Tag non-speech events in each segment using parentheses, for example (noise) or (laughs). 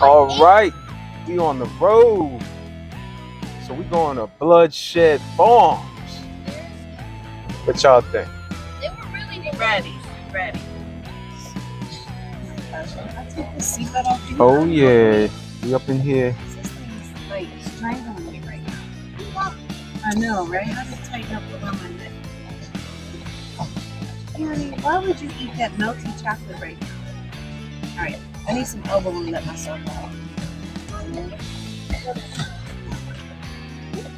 All right, we on the road. So we going to Bloodshed Farms. What y'all think? They were really Ready, ready. I took the seatbelt off. Do you Oh yeah, we up in here. This thing's like strangling me right now. I know, right? I just tighten up around my neck. Gary, why would you eat that melty chocolate right now? All right, I need some elbow room to let myself out.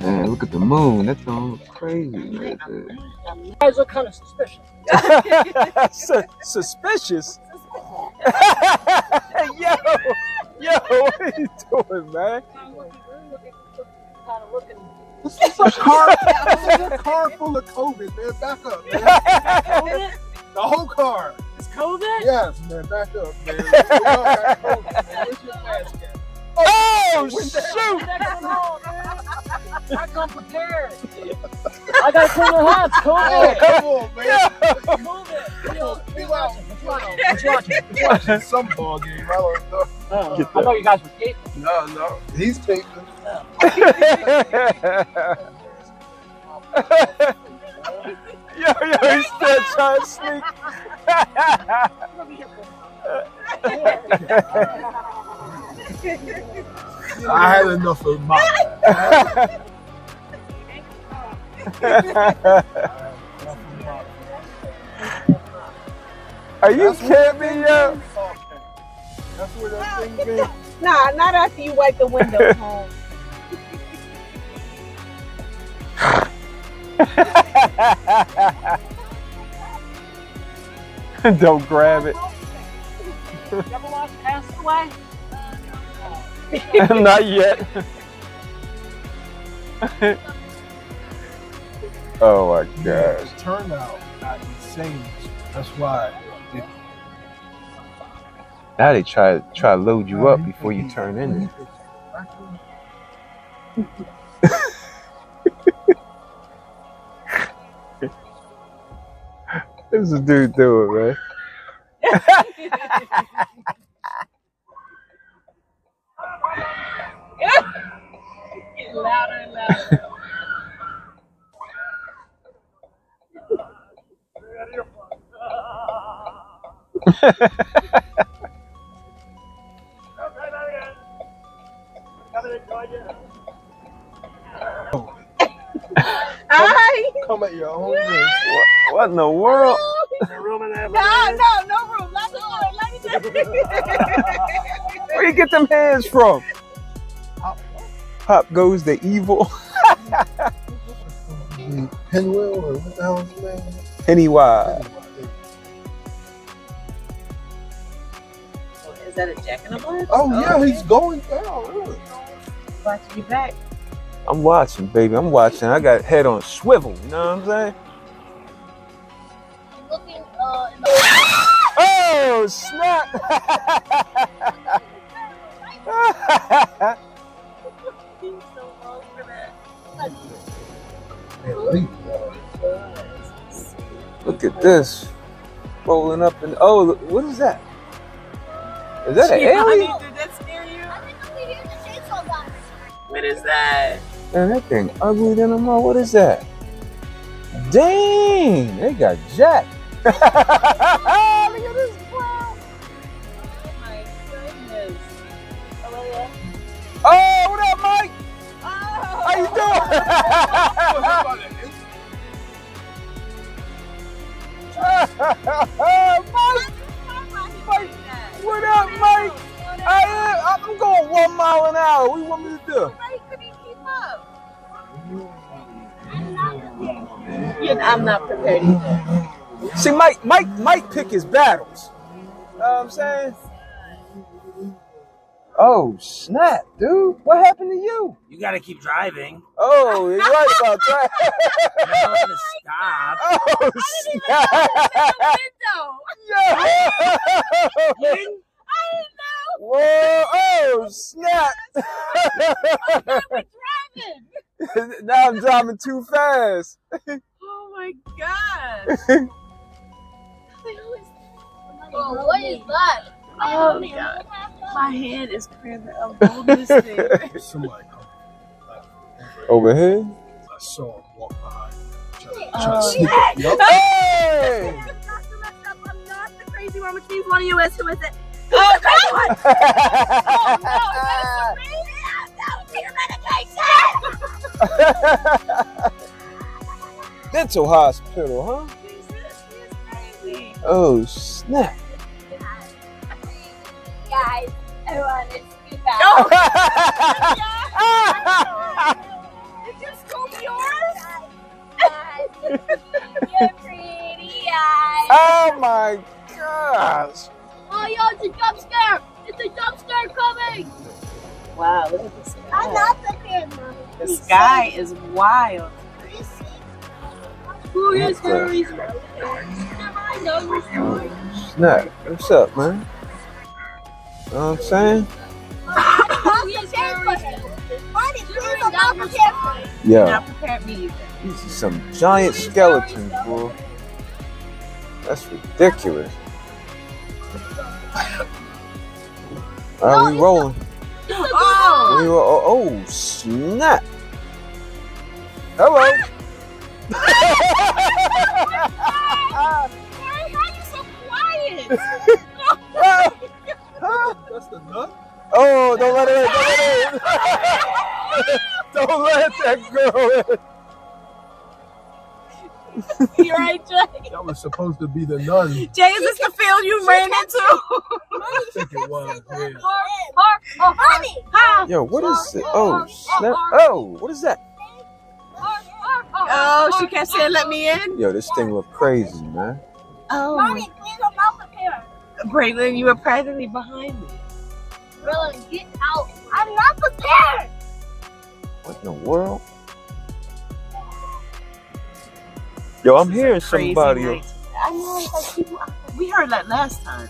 Man, look at the moon. That's don't crazy. Right You guys look kind of suspicious. (laughs) there. Su- suspicious. (laughs) yo, yo, what are you doing, man? Kind of looking. This is a car, this is a car full of COVID, man. Back up, man. (laughs) COVID? The whole car. It's COVID? Yes, man. Back up, man. (laughs) Oh, oh, the whole car got COVID, man. Where's your mask at? Oh Window. shoot! I come prepared. I got clean hats. Oh, COVID. come on, man. COVID. Yo, Be What out. you watching? What you watching? What watching? Some ball game. I don't know. Oh, Get I thought you guys were taping. No, no. He's taping. yo, yo, (laughs) (laughs) he's still sneak. I had enough of mine. Are you kidding me, yo? That's where that thing been. Nah, not after you wipe the windows home. (laughs) (laughs) Don't grab it. You ever watch Castaway? (laughs) Not yet. (laughs) oh my Yeah, gosh. the turnout got insane. That's why. It, Now they try try to load you up before you turn in This is a dude doing, man. Getting louder and louder. Hi. come at your own risk. What, what in the world? No, no, no room. Let me do it. Let me do it. Where you get them hands from? Pop goes the evil. Pinwheel or what the hell is his name? Pennywise. Oh, is that a jack in the box? Oh yeah, oh, he's going down. Look. Watch you back. I'm watching, baby. I'm watching. I got head on swivel. You know what I'm saying? Looking uh, in the Oh, snap! He's so wrong for that. Man, leave. Look at this. Rolling up and oh, what is that? Is that an Yeah, I alien? mean, did that scare you? I think I'm hear the chainsaw guy. What is that? Man, that thing ugly than a mo. What is that? Dang, they got Jack. Look at this clown. Oh my goodness. Oh, yeah. Oh, what up, Mike? Oh. How you doing? (laughs) Mike, what up, Mike? I am. I'm going one mile an hour. What do you want me to do? I'm not prepared either. See, Mike, Mike, Mike pick his battles. You know what I'm saying? Oh snap, dude! What happened to you? You gotta keep driving. Oh, you're right about that. (laughs) (laughs) You're not gonna stop. oh snap! Yo! Whoa! Oh snap! (laughs) now I'm driving too fast. Oh my god. Bro, what is that? Oh my god. My hand is cramping up holding this (laughs) thing. Somebody come. Over here. I saw him walk behind. Oh, trying to, Oh, trying to sneak up. Yup. Hey! I'm not the crazy one, which means one of you is. Who is it? Oh, the crazy one! Oh, no, is that Dental hospital, huh? Jesus, she is crazy. Oh snap! To scoop Oh, out. did you scoop yours? (laughs) Your pretty eyes. oh my gosh! Oh, yo, it's a jump scare. It's a jump scare coming. Wow, look at this. I'm not prepared, Mom. The sky is wild. Who What is the- Harry's I know your story. Snap! What's up, man? Know what I'm saying? Not prepared for it. Yeah, Not prepared me either. these are some giant skeletons, bro. That's ridiculous. Are we rolling? Oh! We ro- oh, oh, snap! Hello. Ah. (laughs) Why are you so quiet? (laughs) Oh That's the nut. oh, don't let it in! Don't let it in! Don't let that girl in! You're right, Jay. That was supposed to be the nun. Jay, is this the field you ran into? I think it was. (laughs) Yeah. Oh, honey. Huh? Yo, what is it? Oh, snap! Oh, what is that? Oh, she kept saying, let me in. Yo, this thing look crazy, man. Oh, Marty, please, I'm not prepared. Braylon, you were practically behind me. Really, get out. I'm not prepared. What in the world? Yo, I'm hearing somebody. night. I know, like people. We heard that last time.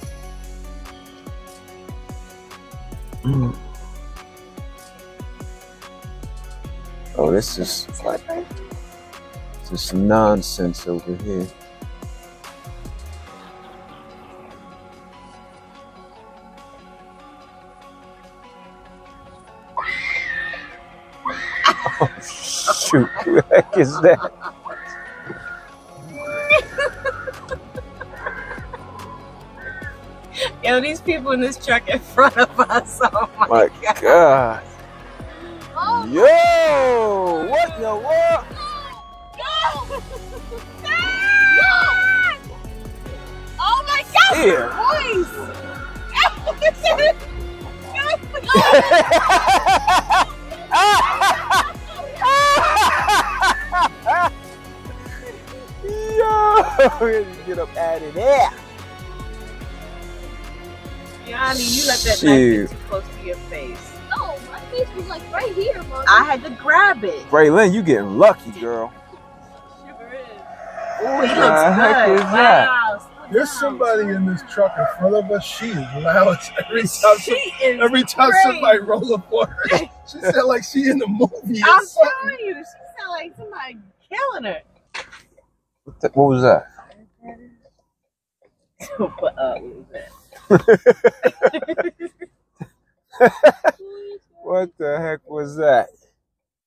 Mm. Oh, this is this is nonsense over here. Shoot! Who the heck is that? (laughs) Yo, these people in this truck in front of us. Oh my, My god. God! Oh, Yo! What the world? no. No. Oh my God. Here! (laughs) (laughs) (laughs) Yo! Get up out of there! Yanni, you let that knife Shoot. get too close to your face. No, my face was like right here, Mom. I had to grab it. Braylon, you getting lucky, girl. Sugar is. Oh, he looks The heck good. is? Wow. slow There's somebody in this truck in front of us. She is loud (laughs) every time. She is Every time crazy. somebody roll up on her, she sound like she in the movie. I'm something. telling you, she sound like somebody killing her. What, the- what was that? What was that? What the heck was that?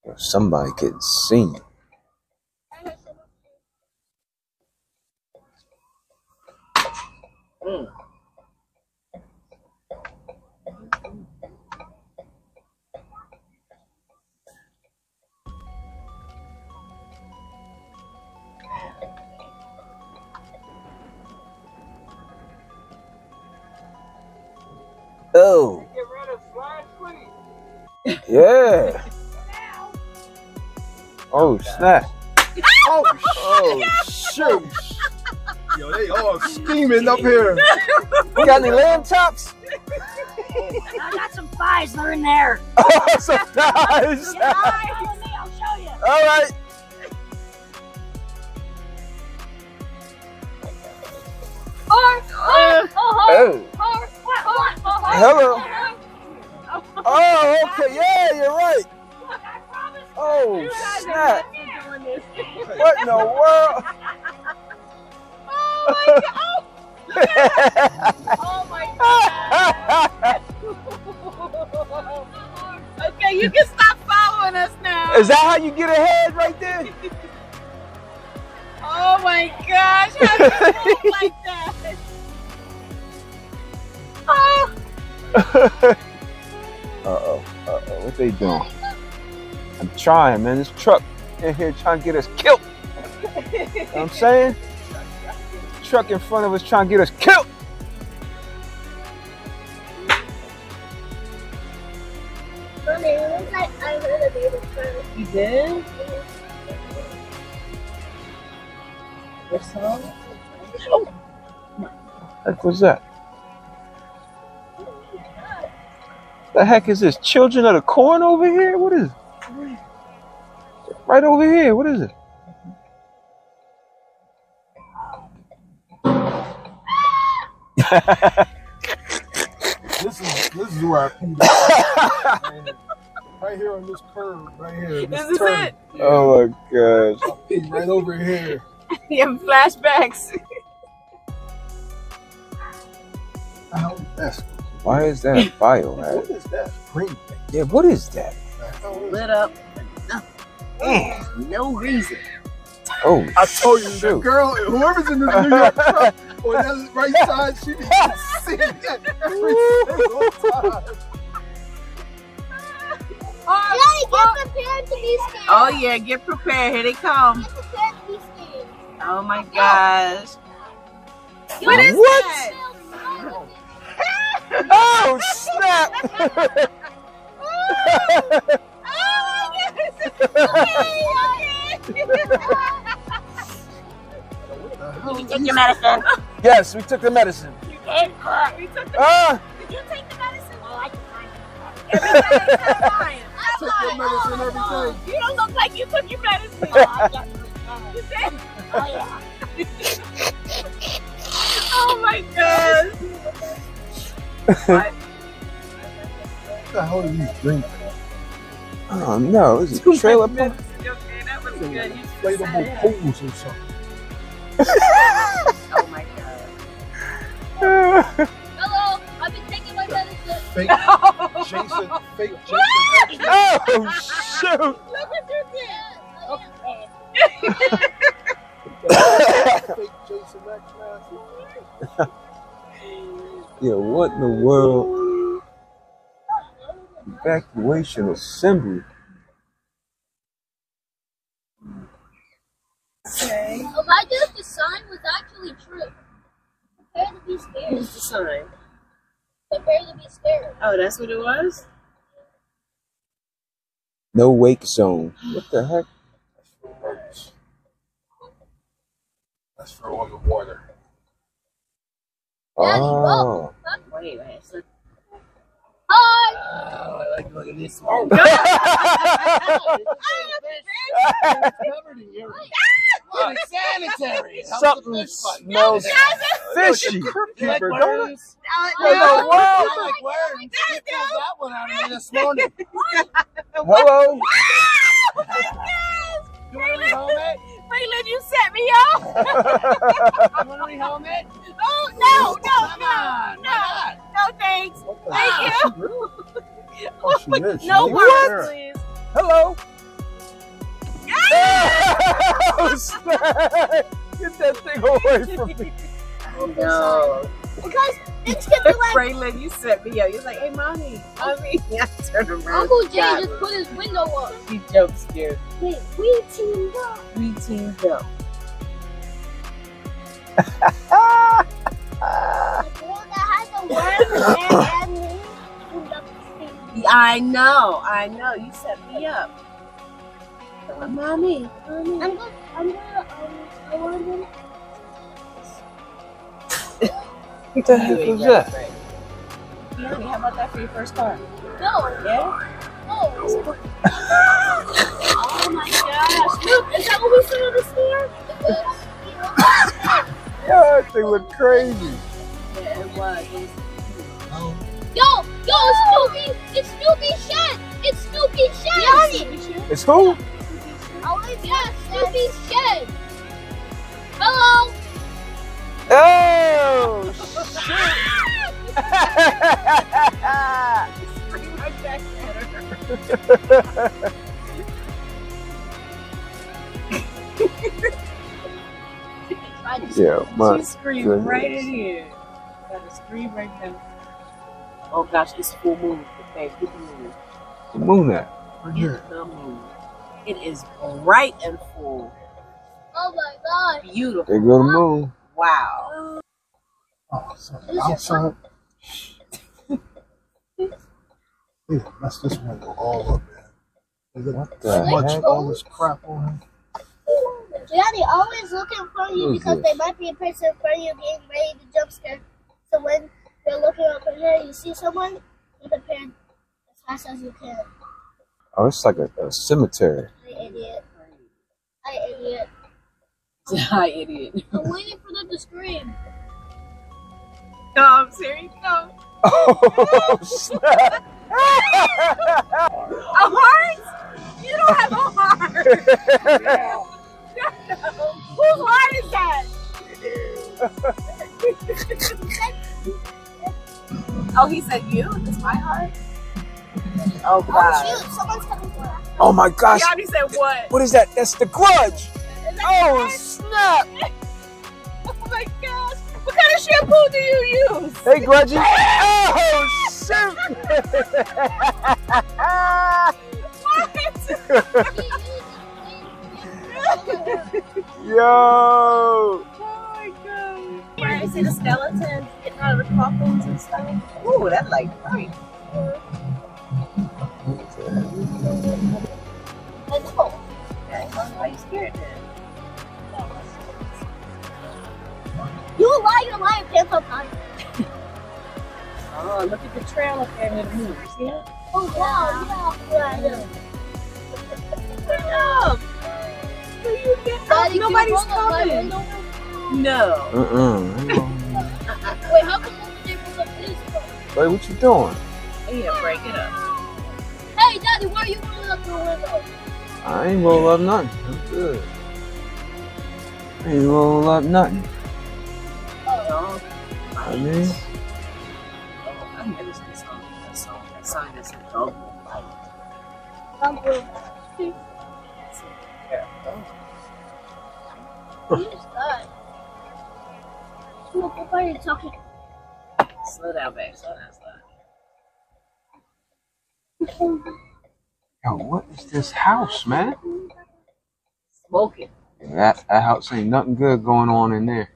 Yo, Somebody getting seen. Mm. Oh, Get rid of slide, yeah. Oh, snap. (laughs) Oh, Oh, shoot. yo, they all steaming up here. (laughs) You got any lamb chops? I got some thighs. They're in there. (laughs) Oh, some thighs. Follow me. I'll show you. All right. Hello. Oh, okay. Yeah, you're right. Oh, snap. What in the world? Oh, my God. oh my god. okay, you can stop following us now. Is that how you get ahead right there? oh my gosh, how do you move like that? (laughs) Oh. (laughs) Uh-oh. Uh-oh. What they doing? I'm trying, man. This truck in here trying to get us killed. You know what I'm saying? Truck in front of us trying to get us killed. Mommy, it looks like I heard a baby cry. you did? Your song? Heck was that? The heck is this? Children of the Corn over here? What is it? Right over here. What is it? This is this is where I peed out. right, here. on this curve, right here. This Is this turn. it? Yeah, Oh my gosh. I peed right over here. (laughs) You have flashbacks. How that's Why is that a bio what is that green? Yeah, what is that? The hell Lit up. Man. Mm. No reason. Oh, I told you, the girl, whoever's in the New York (laughs) truck on that right side, she needs to see that every single (laughs) time. Daddy, get prepared to be scared. Oh yeah, get prepared. Here they come. Get to be. Oh my gosh. What is What? that? Oh snap! (laughs) Did you take your medicine? yes, we took the medicine. You did? We took the Ah! Did you take the medicine? Oh, I can find medicine. I Took your medicine every day. You don't look like you took your medicine. Oh, I got it. You did? Oh, yeah. Oh my gosh. What the hell are you drinking? Oh no, this is a trailer park. Okay, that was good. You just Inflatable said it. pools or something. Oh my god. Hello, I've been taking my medicine. Fake Jason, fake Jason. oh shoot! Look what you did. Oh, fake Jason X mask. Yeah, what in the world? Evacuation assembly. Okay. Imagine if the sign was actually true. Prepare to be scared. Who's the sign? Prepare to be scared. Oh, that's what it was? No wake zone. What the heck? That's for on the water. Daddy, Oh. Wait, wait. So, Hi. Oh, I like look at this. Oh, (laughs) (laughs) Covered in urine. it's sanitary. It helps Something the fish fight. smells fishy. Keeper, don't it? What in the world? I like worms. You pulled that one out of me this morning. (laughs) Hello? Ah! Oh, you want to rehome it? Raylan, you set me up. You want to rehome it? Oh, no, no, Come no. on. no. No, thanks. Thank you. (laughs) Oh, she is. No is. words, please. Hello? Oh, (laughs) snap. Get that thing away from me. (laughs) Oh, no. Because it's gonna be like Raylan, you set me up. You're like, hey, mommy. Mommy. I turned around. Uncle Jay Got just put his window up. He jump scared. Wait, we teamed up. We teamed up. I know. I know. You set me up. Uh, mommy. Mommy. I'm gonna, I'm gonna, um, I want him. (laughs) What the heck was that? Mommy, how about that for your first car? No, Yeah? no. oh my gosh. Look, is that what we saw at the store? Yeah, (laughs) that thing look crazy. Yeah, it was. It Yo, yo, it's Snoopy. It's Snoopy's shed. It's Snoopy's shed. It's who? Oh, yeah, Snoopy's shed. Hello. Oh, (laughs) shit. pretty much back at her. Yeah, my she screamed goodness. right in here. Got a scream right now. Oh gosh, it's full moon. Okay, good moon. the moon at. It's the moon. It is bright and full. Oh my god. Beautiful. There go the moon. Wow. Oh, something outside. Yeah, mess this window (laughs) all up, man. What So the much heck? all this crap on him. Daddy, always look in front of you Who's because this? there might be a person in front of you getting ready to jump scare. So when you're looking up in ahead, you see someone, you can prepare as fast as you can. Oh, it's like a, a cemetery. I idiot. I idiot. Hi, idiot. (laughs) I'm (laughs) waiting for them to scream. Come, Siri, come. Oh, snap. (laughs) A heart? You don't have a heart. Whose heart is that? (laughs) oh, he said you? It's my heart? Oh, Oh God. shoot, someone's coming for us. oh my gosh. He already said what? What is that? That's the grudge. Oh, snap. (laughs) Oh, my gosh. What kind of shampoo do you use? Hey, grudgy. (laughs) Oh, shoot. Yo. See the skeletons getting out of the coffins and stuff? Ooh, that like right. Let's go. Why you scared then? You lie, you lie, pants on time. Oh, look at the trail up there near the. See it? Oh wow, yeah, yeah, yeah. Hurry up! Will you get up? Nobody's can you roll up my coming. Window? No. Uh-uh. (laughs) Wait, how come over there was a police car? Wait, what you doing? Oh, yeah, break it up. Hey, Daddy, why are you rolling up your window? I ain't roll up nothing. I'm good. I ain't roll up nothing. No. I mean, Oh, I've never seen a song. That song. That song that's a dog. Like, Look, why are you talking? slow down, babe. Slow down, slow down. yo, what is this house, man? Smoking. That, that house ain't nothing good going on in there.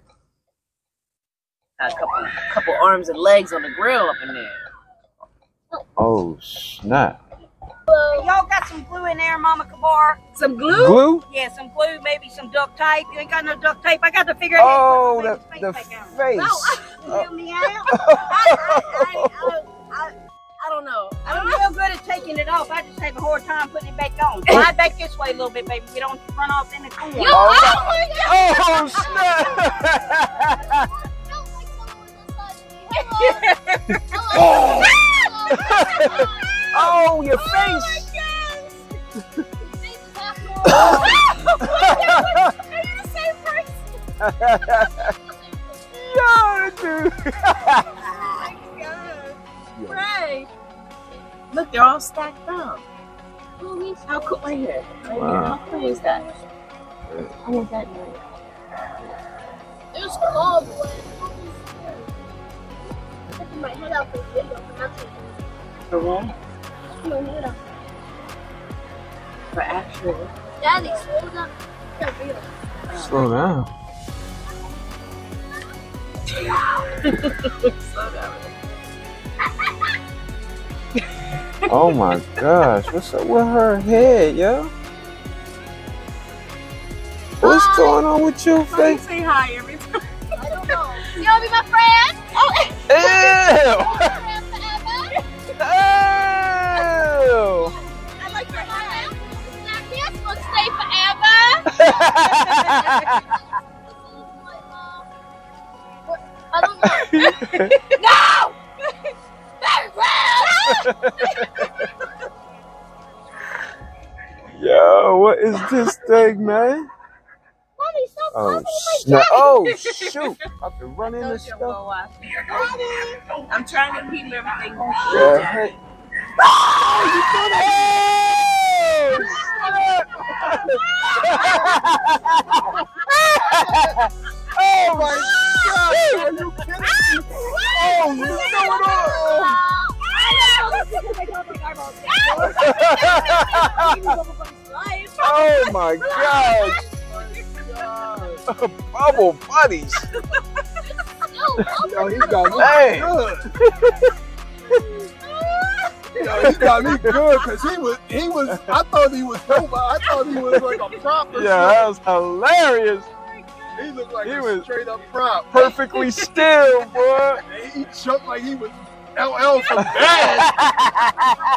Got a couple, couple arms and legs on the grill up in there. Oh, snap. Y'all got some glue in there, Mama Kabar? Some glue? Glue? Yeah, some glue, maybe some duct tape. You ain't got no duct tape. I got oh, the figure. It out oh, the, the face. back on. face. You feel me out? I, I, I, I, I don't know. I I'm don't know. real good at taking it off. I just have a hard time putting it back on. (laughs) Slide back this way a little bit, baby. We don't run off in the corner. Yo, Oh, oh my god! Oh, snap. I don't like someone with this side of me. Hello. (laughs) Oh. (laughs) Hello. oh, your face. Your face is half normal. Yo, dude. oh Right. Look, they're all stacked up. How cool right here. Right here. Wow. How cool is that? I want that noise. There's cobwebs. Sticking my head out the window, but not taking For what? my head out. For actual. Daddy, slow down. Yeah, real. Slow down. Slow (laughs) down. Oh my gosh, what's up with her head, yo? What's Hi. going on with your Why do you face? say hi every time? (laughs) I don't know. You wanna be my friend? Oh, (laughs) Ew! No! (laughs) Yo, what is this thing, man? Mommy, stop Oh, snap. Oh, shoot. I can run into Don't stuff. I'm trying to keep everything Yeah, hey. Oh, Oh my god! Are you kidding me? Oh, what's going on? Oh my gosh! (laughs) Bubble buddies. Yo, he's got me Hey. good. (laughs) Yo, he got me good because he was he was I thought he was nobody. I thought he was like a (laughs) prop or Yeah, that was hilarious. He looked like he a was- straight up prop. Perfectly (laughs) still, boy. And he jumped like he was LL from bad.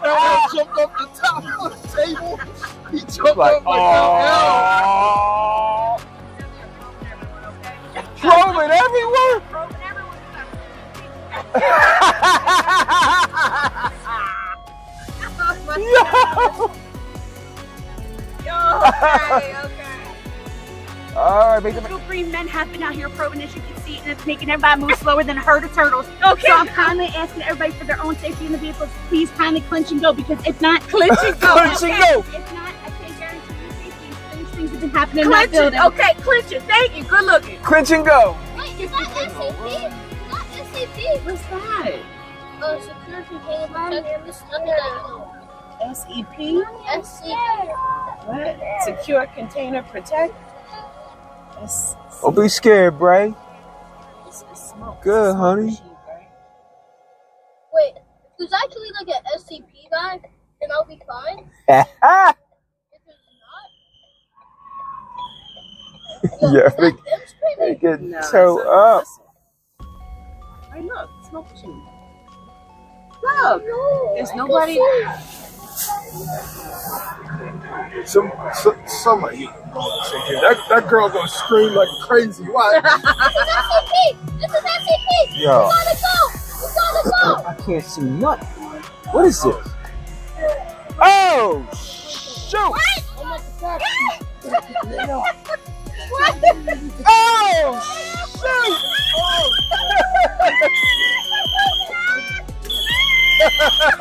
LL (laughs) jumped up the top of the table. He jumped like, up like LL. oh. Probing everywhere. Yo. Yo, okay, okay. All right, make the Little green men have been out here probing, as you can see, and it's making everybody move slower than a herd of turtles. Okay. So I'm kindly asking everybody for their own safety in the vehicles, please kindly clinch and go because if not, Clinch and go. Clinch and go. if not, I can't guarantee you safety. Strange things have been happening in that Clinch it. building. Okay, clinch it. Thank you. Good looking. Clinch and go. Wait, is that SCP? Is that SCP? What's that? Uh, security container protection. It's under that. SEP? SCP. What? Secure Container Protect? It's, Don't be scared, Bray. it's, it's smoke. Good, It's honey. machine, right? Wait, if there's actually like an SCP guy, then I'll be fine. (laughs) yeah, If there's not, (laughs) Yeah, that, make- that's pretty. make it No, toe it's up. Hey, look, smoke machine. Look, No, there's nobody. Can Some, some somebody that that girl gonna scream like crazy. Why? see. (laughs) This is SCP. This is SCP. Yo. We gotta go. We gotta go. I can't see nothing. What is this? Oh, shoot! Oh my god. Oh, shoot! (laughs) (laughs)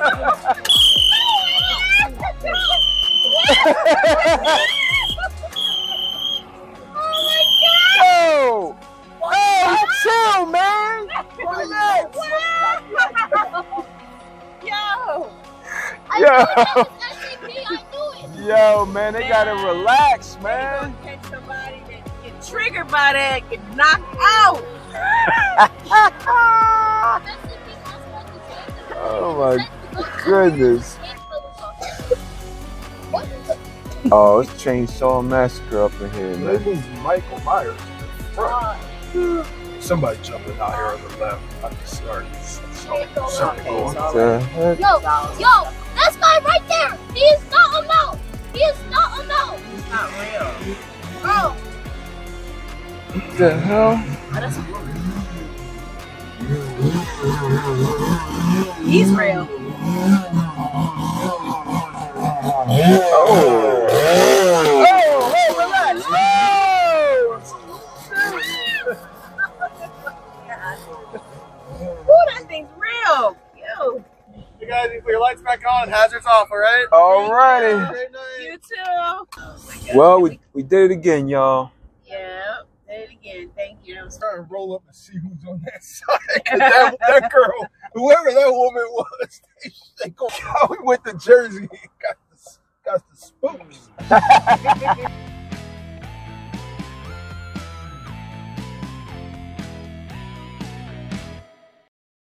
Yo. knew that was SCP. I knew it. Yo, man, they gotta relax, man. catch somebody that get triggered by that, get knocked out. SCP must have to say Oh my goodness. What is it? Oh, it's Chainsaw Massacre up in here, man. This is Michael Myers. in. Somebody jumping out here on the left. I just started something, something going on. The heck? Yo, yo, this guy right there. He is not a mouse. He is not a mouse. It's not real. Bro, What The hell? Oh, that's a woman. He's real. Oh, off, all right? Alrighty. Great night. You too. Well, we, we did it again, y'all. Yeah. Say it again. Thank you. I'm starting to roll up and see who's on that (laughs) side. 'Cause that, that girl, whoever that woman was, (laughs) they, they go, we went to Jersey got the, got the spooks. (laughs)